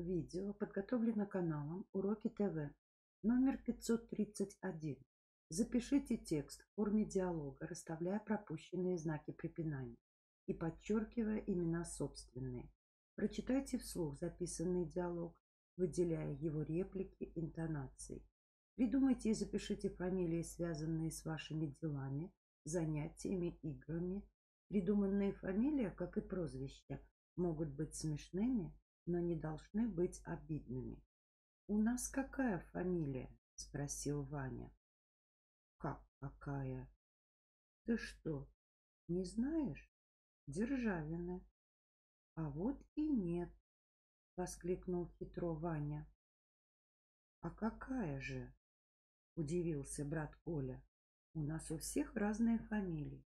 Видео подготовлено каналом Уроки ТВ номер 531. Запишите текст в форме диалога, расставляя пропущенные знаки препинания и подчеркивая имена собственные. Прочитайте вслух записанный диалог, выделяя его реплики, интонации. Придумайте и запишите фамилии, связанные с вашими делами, занятиями, играми. Придуманные фамилии, как и прозвища, могут быть смешными, но не должны быть обидными. «У нас какая фамилия?» – спросил Ваня. «Как какая?» «Ты что, не знаешь?» «Державина». «А вот и нет», – воскликнул хитро Ваня. «А какая же?» – удивился брат Коля. «У нас у всех разные фамилии.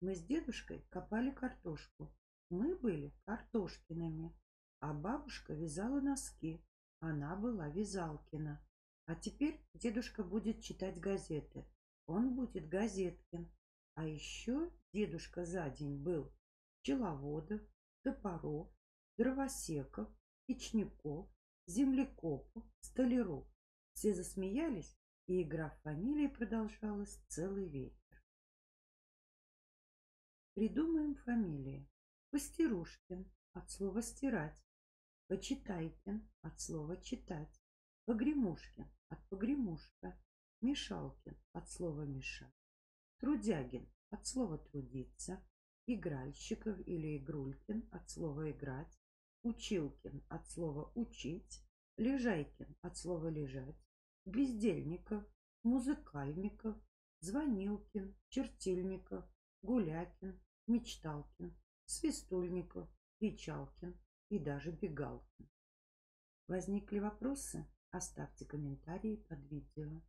Мы с дедушкой копали картошку. Мы были картошкиными. А бабушка вязала носки. Она была Вязалкина. А теперь дедушка будет читать газеты. Он будет Газеткин. А еще дедушка за день был пчеловодов, топоров, дровосеков, печников, землекопов, столяров. Все засмеялись, и игра в фамилии продолжалась целый вечер. Придумаем фамилии. Пастерушкин от слова «стирать». Почитайте от слова «читать». Погремушкин от погремушка. Мешалкин от слова «мешать». Трудягин от слова «трудиться». Игральщиков или Игрулькин от слова «играть». Училкин от слова «учить». Лежайкин от слова «лежать». Бездельников, Музыкальников, Звонилкин, Чертильников, Гулякин, Мечталкин, Свистульников, Печалкин, и даже бегалки. Возникли вопросы? Оставьте комментарии под видео.